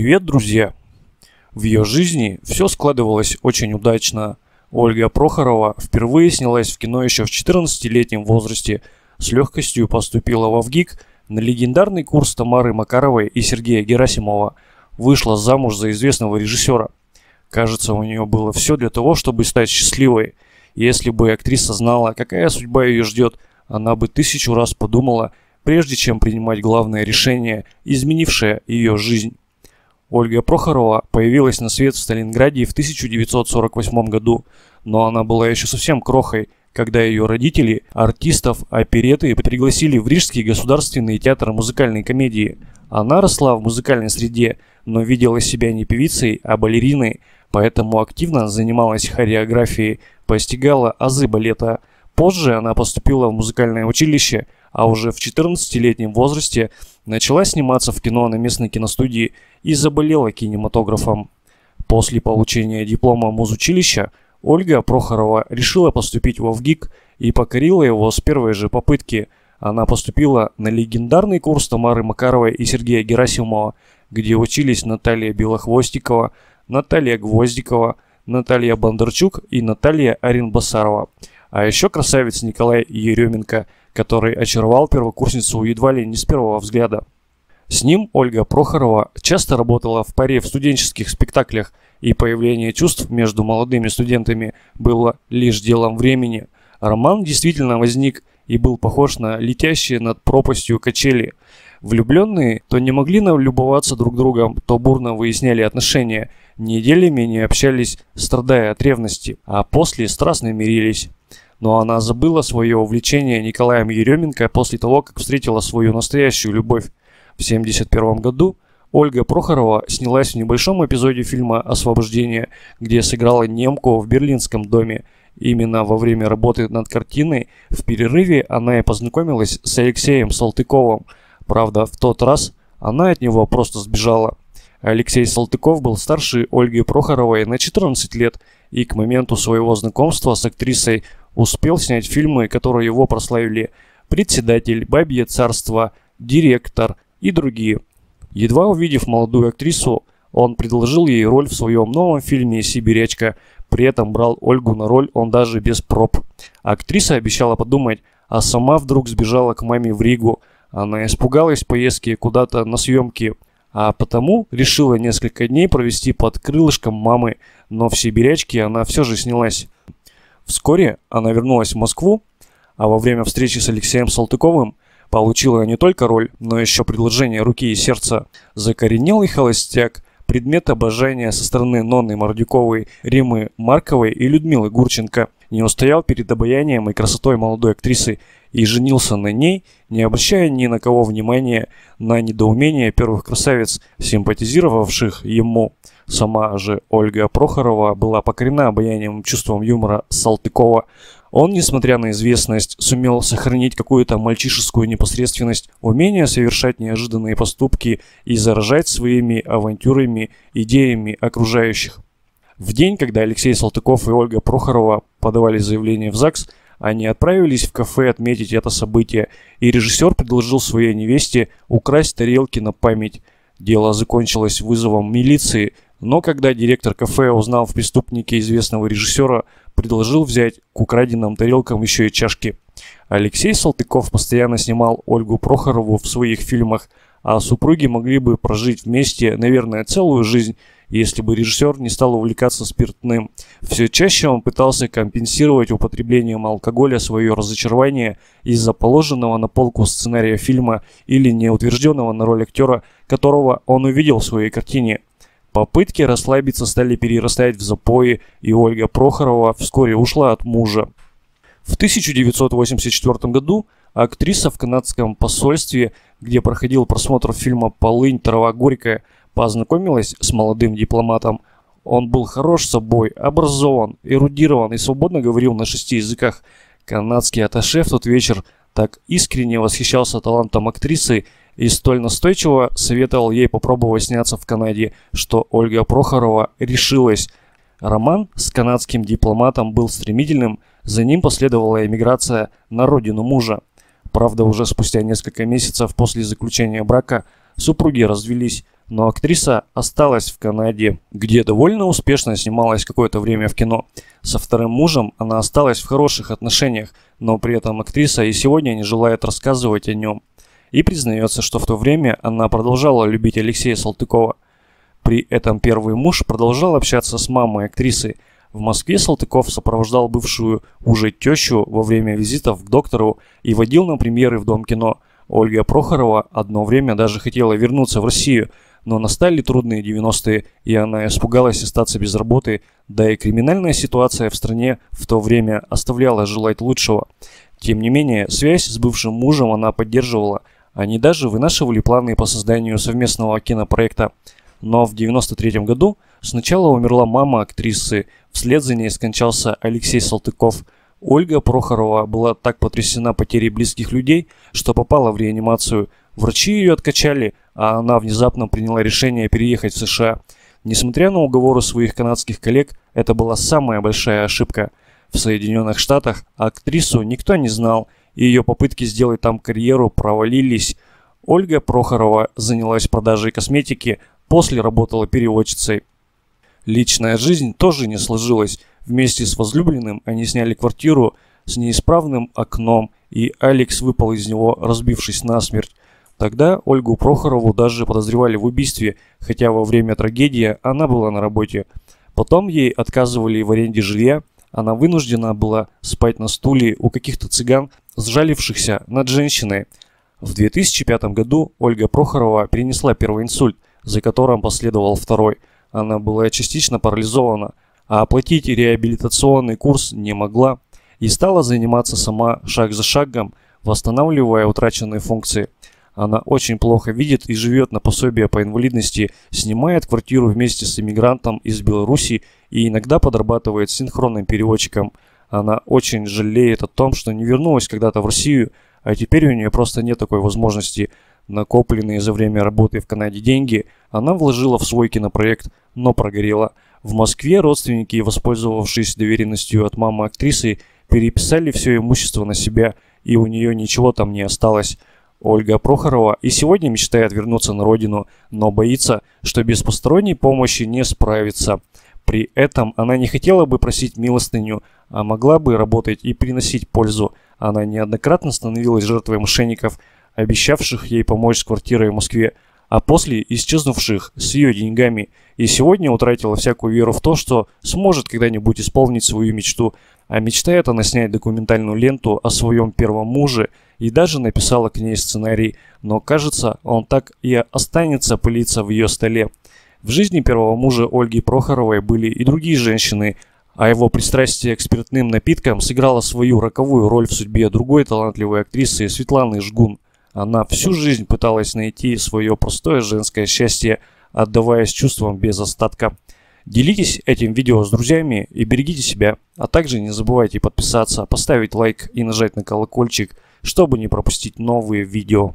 Привет, друзья! В ее жизни все складывалось очень удачно. Ольга Прохорова впервые снялась в кино еще в 14-летнем возрасте, с легкостью поступила во ВГИК на легендарный курс Тамары Макаровой и Сергея Герасимова, вышла замуж за известного режиссера. Кажется, у нее было все для того, чтобы стать счастливой. Если бы актриса знала, какая судьба ее ждет, она бы тысячу раз подумала, прежде чем принимать главное решение, изменившее ее жизнь. Ольга Прохорова появилась на свет в Сталинграде в 1948 году, но она была еще совсем крохой, когда ее родители, артистов опереты, пригласили в Рижский государственный театр музыкальной комедии. Она росла в музыкальной среде, но видела себя не певицей, а балериной, поэтому активно занималась хореографией, постигала азы балета. Позже она поступила в музыкальное училище, а уже в 14-летнем возрасте начала сниматься в кино на местной киностудии и заболела кинематографом. После получения диплома музучилища Ольга Прохорова решила поступить во ВГИК и покорила его с первой же попытки. Она поступила на легендарный курс Тамары Макаровой и Сергея Герасимова, где учились Наталья Белохвостикова, Наталья Гвоздикова, Наталья Бондарчук и Наталья Аринбасарова. А еще красавец Николай Еременко, который очаровал первокурсницу едва ли не с первого взгляда. С ним Ольга Прохорова часто работала в паре в студенческих спектаклях, и появление чувств между молодыми студентами было лишь делом времени. Роман действительно возник и был похож на летящие над пропастью качели. Влюбленные то не могли налюбоваться друг другом, то бурно выясняли отношения, неделями не общались, страдая от ревности, а после страстно мирились. Но она забыла свое увлечение Николаем Еременко после того, как встретила свою настоящую любовь. В 1971 году Ольга Прохорова снялась в небольшом эпизоде фильма «Освобождение», где сыграла немку в берлинском доме. Именно во время работы над картиной в перерыве она и познакомилась с Алексеем Салтыковым. Правда, в тот раз она от него просто сбежала. Алексей Салтыков был старше Ольги Прохоровой на 14 лет и к моменту своего знакомства с актрисой успел снять фильмы, которые его прославили «Председатель», «Бабье царство», «Директор», и другие. Едва увидев молодую актрису, он предложил ей роль в своем новом фильме «Сибирячка». При этом брал Ольгу на роль он даже без проб. Актриса обещала подумать, а сама вдруг сбежала к маме в Ригу. Она испугалась поездки куда-то на съемки, а потому решила несколько дней провести под крылышком мамы, но в «Сибирячке» она все же снялась. Вскоре она вернулась в Москву, а во время встречи с Алексеем Салтыковым – Получила не только роль, но еще предложение руки и сердца. Закоренелый холостяк, предмет обожания со стороны Нонны Мордюковой, Римы Марковой и Людмилы Гурченко, не устоял перед обаянием и красотой молодой актрисы и женился на ней, не обращая ни на кого внимания на недоумение первых красавиц, симпатизировавших ему. Сама же Ольга Прохорова была покорена обаянием чувством юмора Салтыкова. Он, несмотря на известность, сумел сохранить какую-то мальчишескую непосредственность, умение совершать неожиданные поступки и заражать своими авантюрами идеями окружающих. В день, когда Алексей Салтыков и Ольга Прохорова подавали заявление в ЗАГС, они отправились в кафе отметить это событие, и режиссер предложил своей невесте украсть тарелки на память. Дело закончилось вызовом милиции, но когда директор кафе узнал в преступнике известного режиссера, предложил взять к украденным тарелкам еще и чашки. Алексей Салтыков постоянно снимал Ольгу Прохорову в своих фильмах, а супруги могли бы прожить вместе, наверное, целую жизнь, если бы режиссер не стал увлекаться спиртным. Все чаще он пытался компенсировать употреблением алкоголя свое разочарование из-за положенного на полку сценария фильма или неутвержденного на роль актера, которого он увидел в своей картине. Попытки расслабиться стали перерастать в запои, и Ольга Прохорова вскоре ушла от мужа. В 1984 году актриса в канадском посольстве, где проходил просмотр фильма «Полынь, трава горькая», познакомилась с молодым дипломатом. Он был хорош собой, образован, эрудирован и свободно говорил на шести языках. Канадский атташе в тот вечер так искренне восхищался талантом актрисы и столь настойчиво советовал ей попробовать сняться в Канаде, что Ольга Прохорова решилась. Роман с канадским дипломатом был стремительным, за ним последовала эмиграция на родину мужа. Правда, уже спустя несколько месяцев после заключения брака супруги развелись, но актриса осталась в Канаде, где довольно успешно снималась какое-то время в кино. Со вторым мужем она осталась в хороших отношениях, но при этом актриса и сегодня не желает рассказывать о нем. И признается, что в то время она продолжала любить Алексея Салтыкова. При этом первый муж продолжал общаться с мамой актрисы. В Москве Салтыков сопровождал бывшую уже тещу во время визитов к доктору и водил на премьеры в Дом кино. Ольга Прохорова одно время даже хотела вернуться в Россию – но настали трудные 90-е, и она испугалась остаться без работы, да и криминальная ситуация в стране в то время оставляла желать лучшего. Тем не менее, связь с бывшим мужем она поддерживала. Они даже вынашивали планы по созданию совместного кинопроекта. Но в 93 году сначала умерла мама актрисы, вслед за ней скончался Алексей Салтыков. Ольга Прохорова была так потрясена потерей близких людей, что попала в реанимацию. Врачи ее откачали, а она внезапно приняла решение переехать в США. Несмотря на уговоры своих канадских коллег, это была самая большая ошибка. В Соединенных Штатах актрису никто не знал, и ее попытки сделать там карьеру провалились. Ольга Прохорова занялась продажей косметики, после работала переводчицей. Личная жизнь тоже не сложилась. Вместе с возлюбленным они сняли квартиру с неисправным окном, и Алекс выпал из него, разбившись насмерть. Тогда Ольгу Прохорову даже подозревали в убийстве, хотя во время трагедии она была на работе. Потом ей отказывали в аренде жилья, она вынуждена была спать на стуле у каких-то цыган, сжалившихся над женщиной. В 2005 году Ольга Прохорова перенесла первый инсульт, за которым последовал второй. Она была частично парализована, а оплатить реабилитационный курс не могла и стала заниматься сама шаг за шагом, восстанавливая утраченные функции. Она очень плохо видит и живет на пособие по инвалидности, снимает квартиру вместе с иммигрантом из Беларуси и иногда подрабатывает синхронным переводчиком. Она очень жалеет о том, что не вернулась когда-то в Россию, а теперь у нее просто нет такой возможности. Накопленные за время работы в Канаде деньги она вложила в свой кинопроект, но прогорела. В Москве родственники, воспользовавшись доверенностью от мамы актрисы, переписали все имущество на себя, и у нее ничего там не осталось. Ольга Прохорова и сегодня мечтает вернуться на родину, но боится, что без посторонней помощи не справится. При этом она не хотела бы просить милостыню, а могла бы работать и приносить пользу. Она неоднократно становилась жертвой мошенников, обещавших ей помочь с квартирой в Москве, а после исчезнувших с ее деньгами, и сегодня утратила всякую веру в то, что сможет когда-нибудь исполнить свою мечту. А мечтает она снять документальную ленту о своем первом муже – и даже написала к ней сценарий, но кажется, он так и останется пылиться в ее столе. В жизни первого мужа Ольги Прохоровой были и другие женщины, а его пристрастие к спиртным напиткам сыграло свою роковую роль в судьбе другой талантливой актрисы Светланы Жгун. Она всю жизнь пыталась найти свое простое женское счастье, отдаваясь чувствам без остатка. Делитесь этим видео с друзьями и берегите себя. А также не забывайте подписаться, поставить лайк и нажать на колокольчик – чтобы не пропустить новые видео.